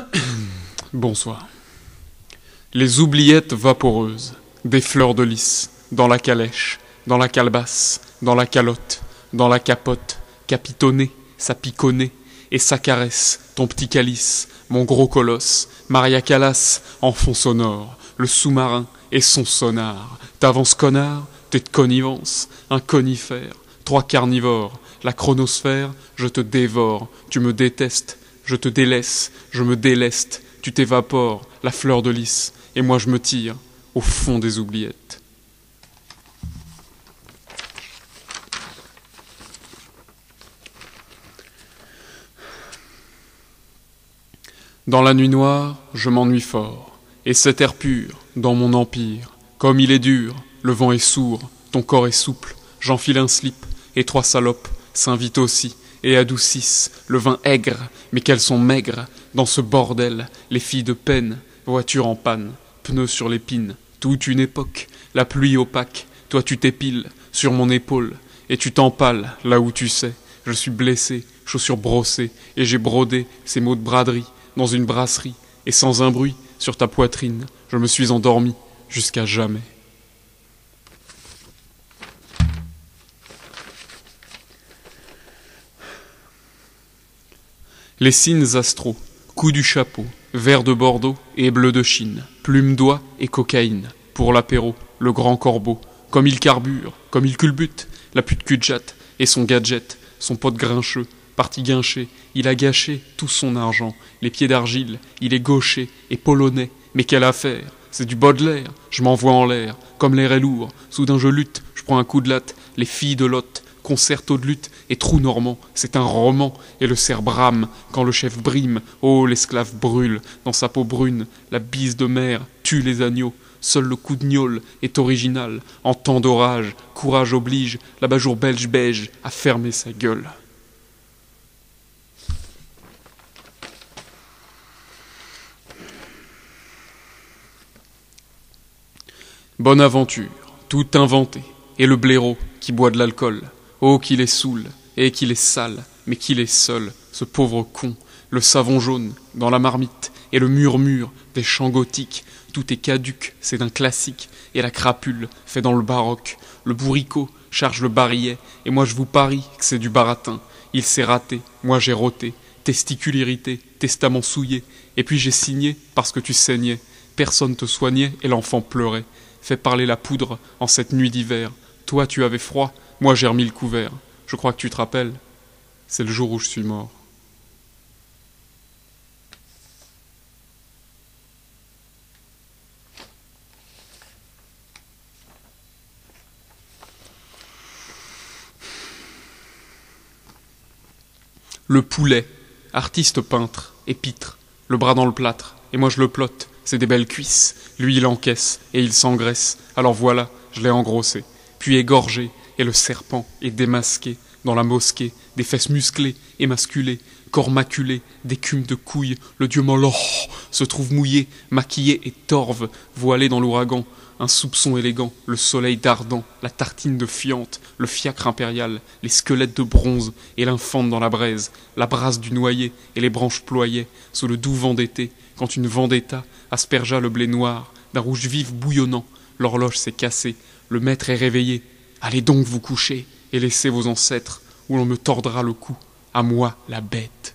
Bonsoir. Les oubliettes vaporeuses, des fleurs de lys, dans la calèche, dans la calebasse, dans la calotte, dans la capote, capitonné, ça piconné, et ça caresse, ton petit calice, mon gros colosse, Maria Callas, en fond sonore, le sous-marin et son sonar. T'avances connard, t'es de connivence, un conifère, trois carnivores, la chronosphère, je te dévore, tu me détestes, je te délaisse, je me déleste, tu t'évapores, la fleur de lys, et moi je me tire au fond des oubliettes. Dans la nuit noire, je m'ennuie fort, et cet air pur, dans mon empire, comme il est dur, le vent est sourd, ton corps est souple, j'enfile un slip, et trois salopes s'invitent aussi, et adoucissent le vin aigre, mais qu'elles sont maigres, dans ce bordel, les filles de peine, voiture en panne, pneus sur l'épine, toute une époque, la pluie opaque, toi tu t'épiles sur mon épaule, et tu t'empales là où tu sais, je suis blessé, chaussures brossées, et j'ai brodé ces mots de braderie dans une brasserie, et sans un bruit, sur ta poitrine, je me suis endormi jusqu'à jamais. Les signes astraux, coup du chapeau, vert de Bordeaux et bleu de Chine, plume d'oie et cocaïne, pour l'apéro, le grand corbeau, comme il carbure, comme il culbute, la pute cul et son gadget, son pote grincheux, parti guinché, il a gâché tout son argent, les pieds d'argile, il est gaucher et polonais, mais quelle affaire C'est du Baudelaire, je m'envoie en l'air, comme l'air est lourd, soudain je lutte, je prends un coup de latte, les filles de Lot, concerto de lutte et trou normand, c'est un roman, et le cerf brame, quand le chef brime, oh l'esclave brûle, dans sa peau brune, la bise de mer tue les agneaux, seul le coup de gnôle est original, en temps d'orage, courage oblige, l'abat-jour belge beige à fermer sa gueule. Bonne aventure, tout inventé, et le blaireau qui boit de l'alcool. Oh, qu'il est saoul, et qu'il est sale, mais qu'il est seul, ce pauvre con. Le savon jaune dans la marmite, et le murmure des chants gothiques. Tout est caduque, c'est un classique, et la crapule fait dans le baroque. Le bourricot charge le barillet, et moi je vous parie que c'est du baratin. Il s'est raté, moi j'ai roté, testicule irrité, testament souillé, et puis j'ai signé parce que tu saignais. Personne te soignait et l'enfant pleurait fait parler la poudre en cette nuit d'hiver. Toi tu avais froid, moi j'ai remis le couvert. Je crois que tu te rappelles, c'est le jour où je suis mort. Le poulet, artiste peintre, épître, le bras dans le plâtre, et moi je le plotte, c'est des belles cuisses. Lui, il encaisse et il s'engraisse. Alors voilà, je l'ai engrossé. Puis égorgé, et le serpent est démasqué dans la mosquée, des fesses musclées, émasculées, corps maculé, d'écume de couilles, le dieu Moloch se trouve mouillé, maquillé et torve, voilé dans l'ouragan, un soupçon élégant, le soleil dardant, la tartine de fiente, le fiacre impérial, les squelettes de bronze et l'infante dans la braise, la brasse du noyer et les branches ployaient sous le doux vent d'été, quand une vendetta aspergea le blé noir d'un rouge vif bouillonnant. L'horloge s'est cassée, le maître est réveillé. Allez donc vous coucher et laissez vos ancêtres, où l'on me tordra le cou, à moi la bête.